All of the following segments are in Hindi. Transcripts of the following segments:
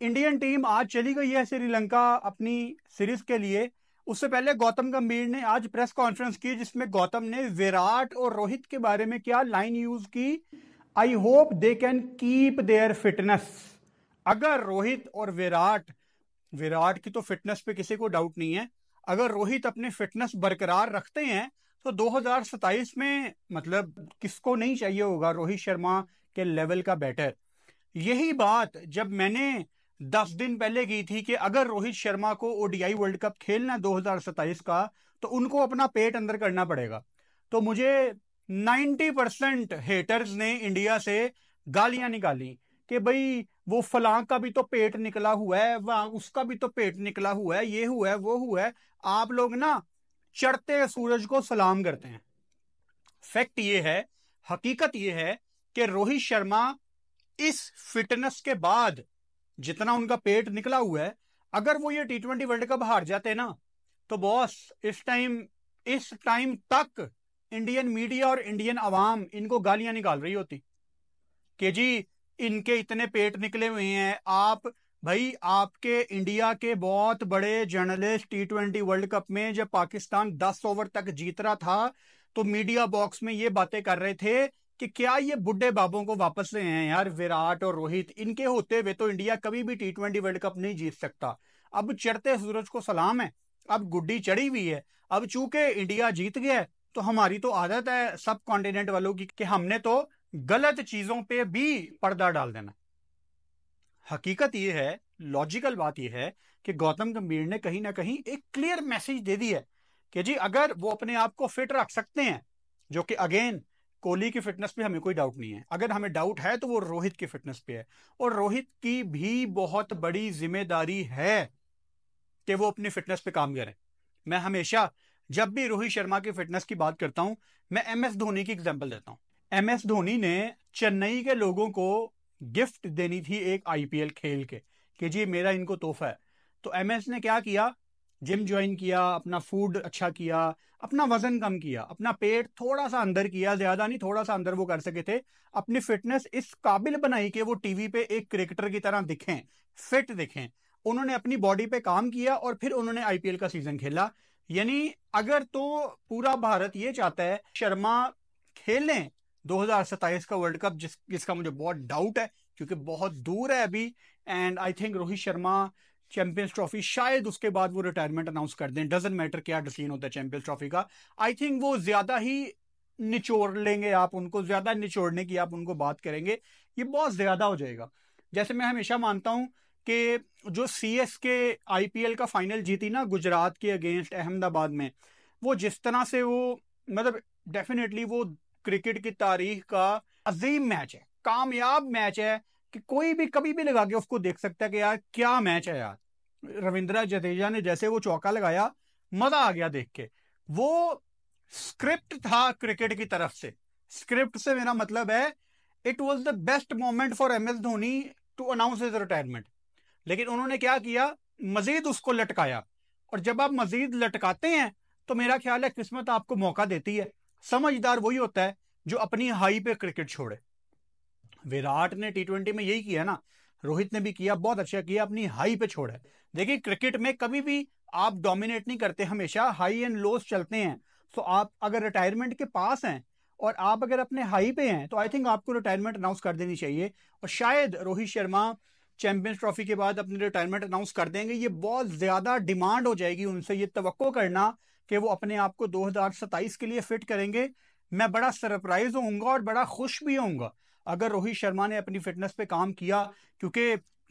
इंडियन टीम आज चली गई है श्रीलंका अपनी सीरीज़ के लिए। उससे पहले गौतम गंभीर ने आज प्रेस कॉन्फ्रेंस की, जिसमें गौतम ने विराट और रोहित के बारे में क्या लाइन यूज़ की। I hope they can keep their fitness अगर रोहित और विराट विराट की तो फिटनेस पे किसी को डाउट नहीं है। अगर रोहित अपनी फिटनेस बरकरार रखते हैं तो 2027 में मतलब किसको नहीं चाहिए होगा रोहित शर्मा के लेवल का बैटर यही बात जब मैंने दस दिन पहले की थी कि अगर रोहित शर्मा को ओडीआई वर्ल्ड कप खेलना दो हज़ार सताइस का तो उनको अपना पेट अंदर करना पड़ेगा। तो मुझे 90 परसेंट हेटर्स ने इंडिया से गालियाँ निकाली कि भाई, वो फलां का भी तो पेट निकला हुआ है, वह उसका भी तो पेट निकला हुआ है, ये हुआ है, वो हुआ है। आप लोग ना चढ़ते सूरज को सलाम करते हैं। फैक्ट ये है, हकीकत ये है कि रोहित शर्मा इस फिटनेस के बाद जितना उनका पेट निकला हुआ है, अगर वो ये टी ट्वेंटी वर्ल्ड कप हार जाते ना तो बॉस इस टाइम इस टाइम तक इंडियन मीडिया और इंडियन अवाम इनको गालियाँ निकाल रही होती कि जी, इनके इतने पेट निकले हुए हैं, आप, भाई, आपके इंडिया के बहुत बड़े journalist T twenty World Cup में जब पाकिस्तान 10 ओवर तक जीत रहा था तो मीडिया बॉक्स में ये बातें कर रहे थे कि क्या ये बुढ़े बाबों को वापस ले हैं यार? विराट और रोहित, इनके होते हुए तो इंडिया कभी भी टी ट्वेंटी वर्ल्ड कप नहीं जीत सकता। अब चढ़ते सूरज को सलाम है। अब गुड्डी चढ़ी हुई है। अब चूँकि इंडिया जीत गया है तो हमारी तो आदत है सब कॉन्टिनेंट वालों की कि हमने तो गलत चीज़ों पे भी पर्दा डाल देना। हकीकत यह है लॉजिकल बात यह है कि गौतम गंभीर ने कहीं ना कहीं एक क्लियर मैसेज दे दी है कि जी अगर वो अपने आप को फिट रख सकते हैं, जो कि अगेन कोहली की फिटनेस पे हमें कोई डाउट नहीं है। अगर हमें डाउट है तो वो रोहित की फिटनेस पे है। और रोहित की भी बहुत बड़ी ज़िम्मेदारी है कि वो अपनी फिटनेस पे काम करें। मैं हमेशा, जब भी रोहित शर्मा की फिटनेस की बात करता हूँ, मैं एम एस धोनी की एग्ज़ाम्पल देता हूँ। एम एस धोनी ने चेन्नई के लोगों को गिफ्ट देनी थी एक आईपीएल खेल के, कि जी मेरा इनको तोहफा है। तो एम एस ने क्या किया? जिम ज्वाइन किया, अपना फ़ूड अच्छा किया, अपना वज़न कम किया, अपना पेट थोड़ा सा अंदर किया, ज़्यादा नहीं थोड़ा सा अंदर वो कर सके थे। अपनी फिटनेस इस काबिल बनाई कि वो टीवी पे एक क्रिकेटर की तरह दिखें फिट दिखें। उन्होंने अपनी बॉडी पे काम किया और फिर उन्होंने आईपीएल का सीज़न खेला। यानी अगर तो पूरा भारत ये चाहता है, शर्मा खेलें 2027 का वर्ल्ड कप जिस, जिसका मुझे बहुत डाउट है, क्योंकि बहुत दूर है अभी। And I think Rohit Sharma Champions Trophy, शायद उसके बाद वो रिटायरमेंट अनाउंस कर दें। डजेंट मैटर क्या डिसीज़न होता है चैंपियंस ट्रॉफी का। आई थिंक वो ज़्यादा ही निचोड़ लेंगे आप उनको, ज़्यादा निचोड़ने की आप उनको बात करेंगे, ये बहुत ज़्यादा हो जाएगा। जैसे मैं हमेशा मानता हूँ कि जो C S K I P L का फाइनल जीती ना गुजरात के अगेंस्ट अहमदाबाद में, वो जिस तरह से वो मतलब डेफिनेटली वो क्रिकेट की तारीख का अजीम मैच है, कामयाब मैच है। कि कोई भी कभी भी लगा के उसको देख सकता है कि यार क्या मैच है यार। रविंद्रा जडेजा ने जैसे वो चौका लगाया, मज़ा आ गया देख के। वो स्क्रिप्ट था क्रिकेट की तरफ़ से। स्क्रिप्ट से मेरा मतलब है it was the best moment for M S Dhoni to announce his retirement लेकिन उन्होंने क्या किया? मजीद उसको लटकाया। और जब आप मजीद लटकाते हैं तो मेरा ख्याल है किस्मत आपको मौका देती है। समझदार वही होता है जो अपनी हाई पे क्रिकेट छोड़े। विराट ने टी ट्वेंटी में यही किया ना। रोहित ने भी किया, बहुत अच्छा किया, अपनी हाई पे छोड़ा देखिए क्रिकेट में कभी भी आप डोमिनेट नहीं करते हमेशा हाई एंड लोस चलते हैं। तो आप अगर रिटायरमेंट के पास हैं और आप अगर अपने हाई पे हैं तो आई थिंक आपको रिटायरमेंट अनाउंस कर देनी चाहिए। और शायद रोहित शर्मा चैंपियंस ट्रॉफी के बाद अपनी रिटायरमेंट अनाउंस कर देंगे। ये बहुत ज़्यादा डिमांड हो जाएगी उनसे। ये तो करना कि वो अपने आप को 2027 के लिए फिट करेंगे। मैं बड़ा सरप्राइज़ होऊँगा और बड़ा खुश भी होऊँगा। अगर रोहित शर्मा ने अपनी फिटनेस पे काम किया, क्योंकि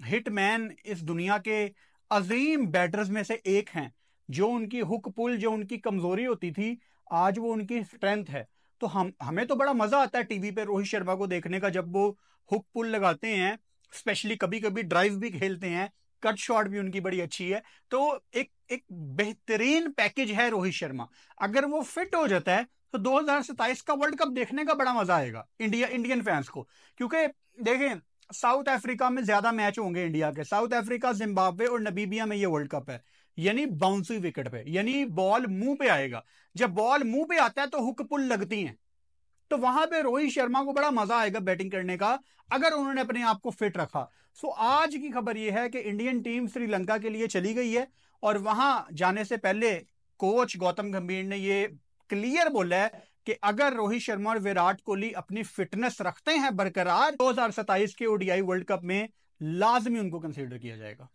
हिटमैन इस दुनिया के अजीम बैटर्स में से एक हैं, जो उनकी हुक पुल, जो उनकी कमज़ोरी होती थी, आज वो उनकी स्ट्रेंथ है। तो हम, हमें तो बड़ा मज़ा आता है टीवी पे रोहित शर्मा को देखने का, जब वो हुक पुल लगाते हैं, स्पेशली कभी कभी ड्राइव भी खेलते हैं, कट शॉट भी उनकी बड़ी अच्छी है। तो एक एक बेहतरीन पैकेज है रोहित शर्मा। अगर वो फिट हो जाता है तो 2027 का वर्ल्ड कप देखने का बड़ा मज़ा आएगा, इंडिया, इंडियन फैंस को। क्योंकि देखें, साउथ अफ्रीका में ज़्यादा मैच होंगे इंडिया के। साउथ अफ्रीका, जिम्बाब्वे और नबीबिया में ये वर्ल्ड कप है। यानी बाउंसी विकेट पे, यानी बॉल मुँह पे आएगा। जब बॉल मुँह पे आता है तो हुक पुल लगती हैं। तो वहाँ पे रोहित शर्मा को बड़ा मज़ा आएगा बैटिंग करने का, अगर उन्होंने अपने आप को फिट रखा। सो आज की खबर यह है कि इंडियन टीम श्रीलंका के लिए चली गई है और वहाँ जाने से पहले कोच गौतम गंभीर ने ये क्लियर बोला है कि अगर रोहित शर्मा और विराट कोहली अपनी फिटनेस रखते हैं बरकरार 2027 के ओडीआई वर्ल्ड कप में लाजमी उनको कंसिडर किया जाएगा।